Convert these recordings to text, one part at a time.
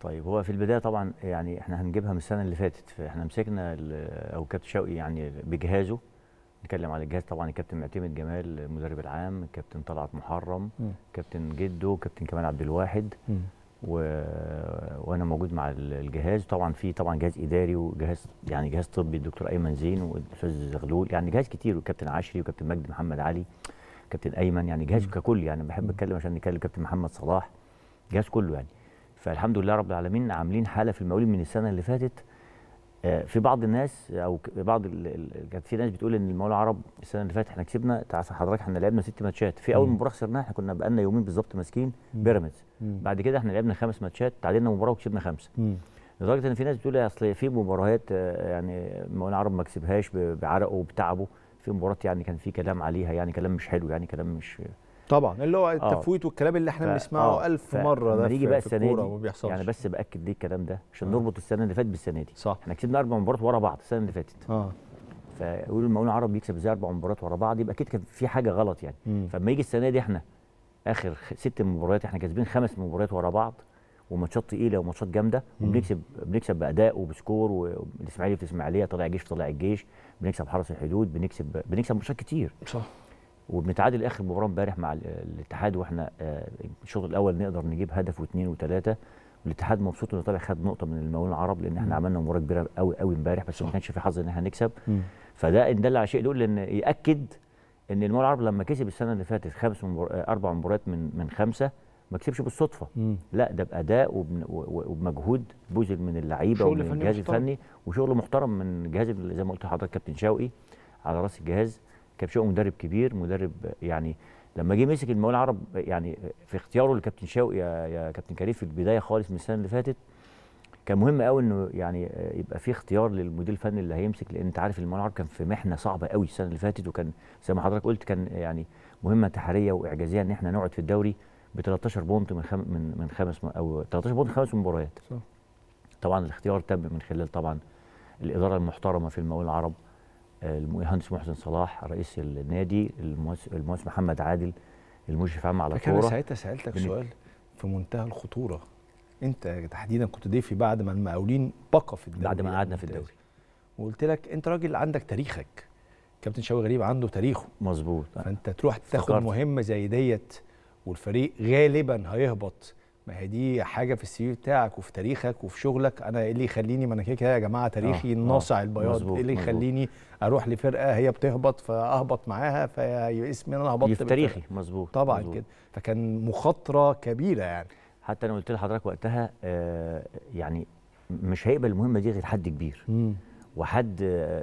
طيب هو في البداية طبعا يعني إحنا هنجيبها من السنة اللي فاتت فإحنا مسكنا أو كابتن شوقي يعني بجهازه. نتكلم على الجهاز طبعا الكابتن معتمد جمال المدرب العام الكابتن طلعت محرم مم. كابتن جدو كابتن كمال عبد الواحد. و... وأنا موجود مع ال- الجهاز. طبعا في طبعا جهاز إداري وجهاز يعني جهاز طبي الدكتور أيمن زين والأستاذ زغلول يعني جهاز كتير وكابتن عشري وكابتن مجدي محمد علي كابتن أيمن. يعني جهاز ككل يعني بحب أتكلم عشان نتكلم كابتن محمد صلاح. جهاز كله يعني. فالحمد لله رب العالمين عاملين حالة في المقاولين من السنة اللي فاتت آه، في بعض الناس أو بعض كانت في ناس بتقول إن المقاولين العرب السنة اللي فاتت إحنا كسبنا تعرف حضرتك إحنا لعبنا ست ماتشات في أول. مباراة خسرناها إحنا كنا بقالنا يومين بالظبط ماسكين. بيراميدز. بعد كده إحنا لعبنا خمس ماتشات تعادلنا مباراة وكسبنا خمسة. لدرجة إن في ناس بتقول أصل في مباريات آه، يعني المقاولين العرب ما كسبهاش بعرقه وبتعبه في مباراه يعني كان في كلام عليها يعني كلام مش حلو يعني كلام مش طبعا. اللي هو آه. التفويت والكلام اللي إحنا بنسمعه آه، ألف مرة ده نيجي في- بقى في السنة دي وما يعني بس باكد ليه الكلام ده؟ عشان آه. نربط السنة اللي فاتت بالسنة دي. صح. إحنا كسبنا أربع مباريات ورا بعض السنة اللي فاتت. آه. فيقولوا المقاولين العرب بيكسب إزاي أربع مباريات ورا بعض؟ يبقى أكيد كان في حاجة غلط يعني. فلما يجي السنة دي إحنا آخر ست مباريات إحنا كاسبين خمس مباريات ورا بعض وماتشات تقيلة وماتشات جامدة. وبنكسب بنكسب بأداء وبسكور والإسماعيلي في الاسماعيليه طلع جيش طلع الجيش بنكسب حرس الحدود بنكسب بنكسب ماتشات كتير. صح. وبنتعادل آخر مباراة امبارح مع ال- الاتحاد وإحنا آه، الشوط الأول نقدر نجيب هدف واثنين وثلاثه والاتحاد مبسوط إنه طلع خد نقطة من المقاولين العرب لأن إحنا. عملنا مباراة كبيرة قوي قوي امبارح بس ما. كانش في حظ إن إحنا نكسب. فده إن دل على شيء يدل إن يأكد إن المقاولين العرب لما كسب السنة اللي فاتت خمس مبار... آه، أربع مباريات من من خمسة ما كسبش بالصدفة مم. لا ده بأداء وبن- وبمجهود بذل من اللعيبة ومن الجهاز محترم. الفني وشغل محترم من جهاز زي ما قلت لحضرتك كابتن شوقي على رأس الجهاز كابتن شوقي مدرب كبير مدرب يعني لما جه مسك المقاولين العرب يعني في اختياره لكابتن شوقي يا, يا كابتن كريم في البداية خالص من السنة اللي فاتت كان مهم قوي إنه يعني يبقى في اختيار للمدير الفني اللي هيمسك لأن أنت عارف المقاولين العرب كان في محنة صعبة قوي السنة اللي فاتت وكان زي ما حضرتك قلت كان يعني مهمة انتحاريه وإعجازية إن إحنا نقعد في الدوري ب 13 بونت من خم من من خمس أو 13 بونت خمس مباريات صح. طبعا الاختيار تم من خلال طبعا الإدارة المحترمة في المقاولين العرب المهندس محسن صلاح رئيس النادي المهندس محمد عادل المشرف عام على لكن أنا الكورة. ساعتها سألتك سؤال في منتهى الخطورة. أنت تحديدا كنت ضيفي بعد ما المقاولين بقى في الدوري بعد ما قعدنا في. الدوري. وقلت لك أنت راجل عندك تاريخك. كابتن شوقي غريب عنده تاريخه. مظبوط. فأنت تروح تاخد. مهمة زي ديت والفريق غالبا هيهبط ما هي دي حاجة في السي في بتاعك وفي تاريخك وفي شغلك أنا إيه اللي يخليني ما أنا كده يا جماعة تاريخي آه، ناصع آه، البياض إيه اللي. يخليني أروح لفرقة هي بتهبط فأهبط معاها فاسمي أنا هبطت في. تاريخي مظبوط طبعا مظبوط. كده فكان مخاطرة كبيرة يعني حتى أنا قلت لحضرتك وقتها آه يعني مش هيقبل المهمة دي غير حد كبير وحد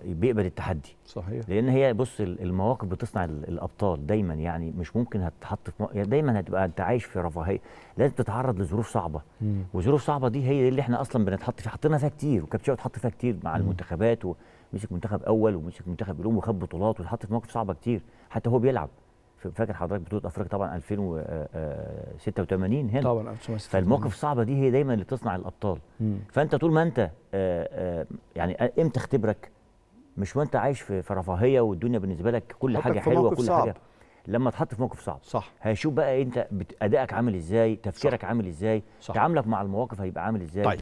بيقبل التحدي. صحيح. لأن هي بص ال- المواقف بتصنع ال- الأبطال دايما يعني مش ممكن هتتحط في مو... يعني دايما هتبقى أنت عايش في رفاهية. لازم تتعرض لظروف صعبة. مم. وظروف صعبة دي هي اللي إحنا أصلا بنتحط فيها. حطينا فيها كتير وكابتن شوقي اتحط فيها كتير مع مم. المنتخبات ومسك منتخب أول ومسك منتخب الأم وخد بطولات واتحط في مواقف صعبة كتير. حتى هو بيلعب. فاكر حضرتك بطولة أفريقيا طبعا 2086 هنا. طبعا 1986. فالمواقف الصعبه دي هي دايما اللي تصنع الأبطال. مم. فأنت طول ما أنت آه، آه، يعني إمتى اختبرك؟ مش وأنت عايش في رفاهية والدنيا بالنسبة لك كل حاجة حلوة كل صعب. حاجة. لما تحط في موقف صعب. صح. هيشوف بقى أنت أدائك عامل إزاي تفكيرك عامل إزاي صح. تعاملك مع المواقف هيبقى عامل إزاي. طيب.